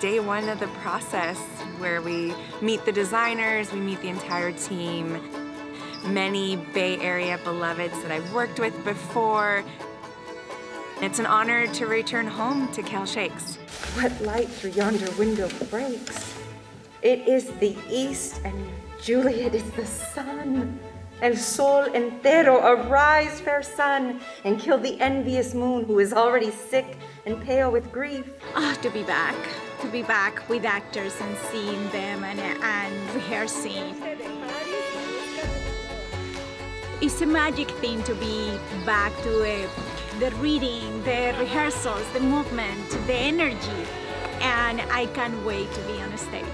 day one of the process where we meet the designers, we meet the entire team, many Bay Area beloveds that I've worked with before. It's an honor to return home to Cal Shakes. What light through yonder window breaks? It is the east, and Juliet is the sun. El sol entero, arise, fair sun, and kill the envious moon who is already sick and pale with grief. Ah, to be back, to be back with actors and seeing them and, and rehearsing. It's a magic thing to be back to uh, the reading, the rehearsals, the movement, the energy, and I can't wait to be on a stage.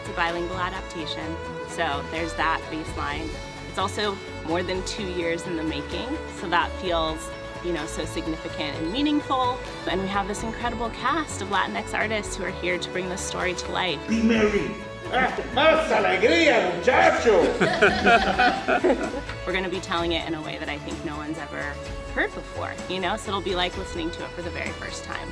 It's a bilingual adaptation, so there's that baseline. It's also more than two years in the making, so that feels you know, so significant and meaningful. And we have this incredible cast of Latinx artists who are here to bring this story to life. Be merry. Más alegría, muchacho! We're going to be telling it in a way that I think no one's ever heard before, you know, so it'll be like listening to it for the very first time.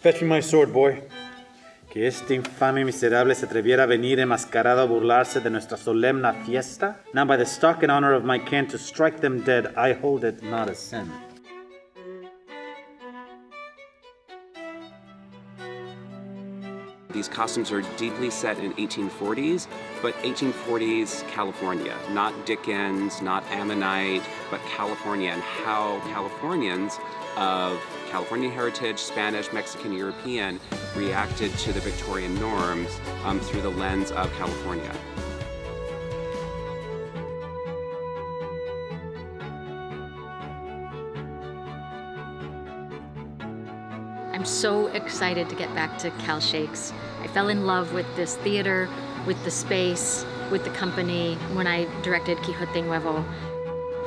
Fetch me my sword, boy. Que este infame miserable se atreviera a venir enmascarado a burlarse de nuestra solemne fiesta? Now by the stock and honor of my kin to strike them dead, I hold it not a sin. These costumes are deeply set in 1840s, but 1840s California, not Dickens, not Ammonite, but California, and how Californians of California heritage, Spanish, Mexican, European, reacted to the Victorian norms um, through the lens of California. I'm so excited to get back to Cal Shakes. I fell in love with this theater, with the space, with the company when I directed Quijote Nuevo.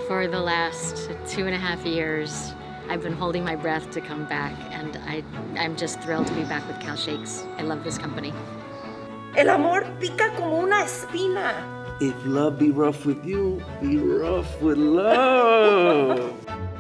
For the last two and a half years, I've been holding my breath to come back, and I, I'm just thrilled to be back with Cal Shakes. I love this company. El amor pica como una espina. If love be rough with you, be rough with love.